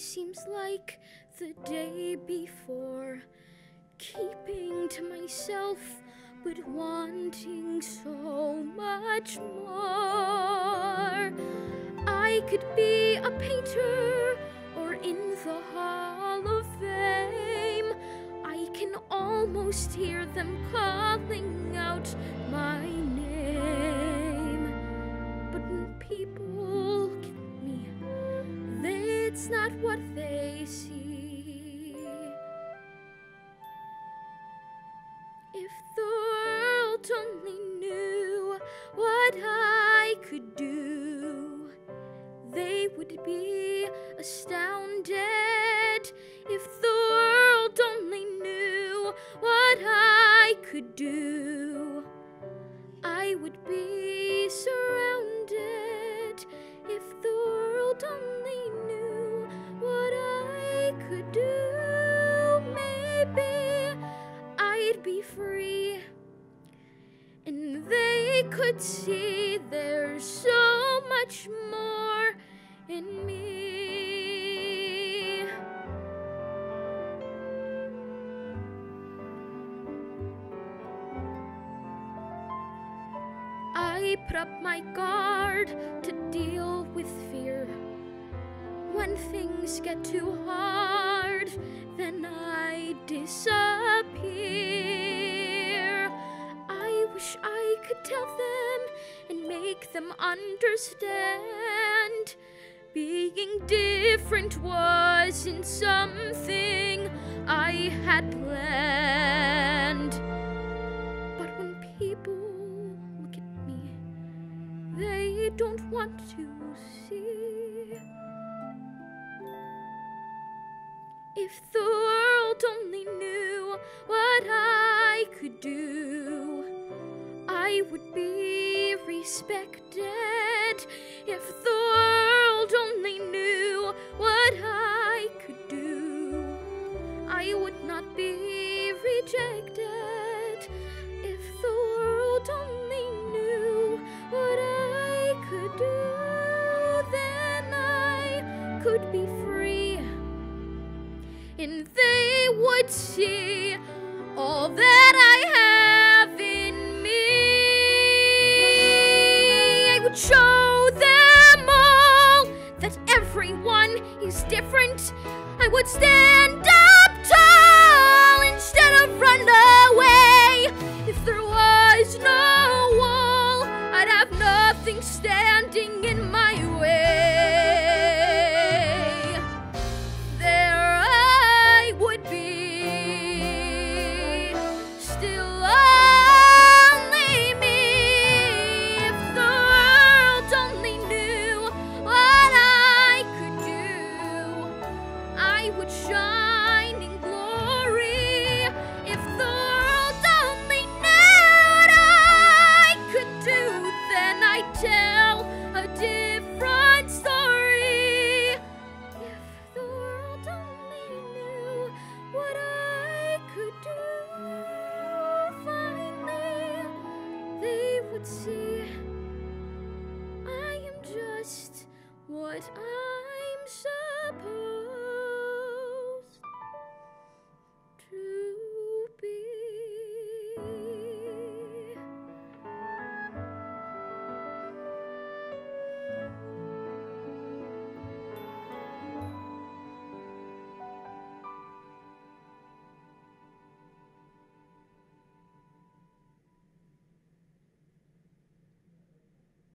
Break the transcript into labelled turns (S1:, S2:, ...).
S1: seems like the day before. Keeping to myself, but wanting so much more. I could be a painter or in the Hall of Fame. I can almost hear them calling out my name. But people not what they see. If the world only knew what I could do, they would be astounded. If the world only knew what I could do, I would be surrounded. If the world only could do, maybe I'd be free. And they could see there's so much more in me. I put up my guard to deal with fear. When things get too hard, then I disappear. I wish I could tell them and make them understand. Being different wasn't something I had planned. But when people look at me, they don't want to see. If the world only knew what I could do, I would be respected. If the world only knew what I could do, I would not be rejected. If the world only knew what I could do, then I could be free and they would see all that I have in me. I would show them all that everyone is different. I would stand up tall instead of run away. If there was no wall, I'd have nothing standing in my way would see. I am just what I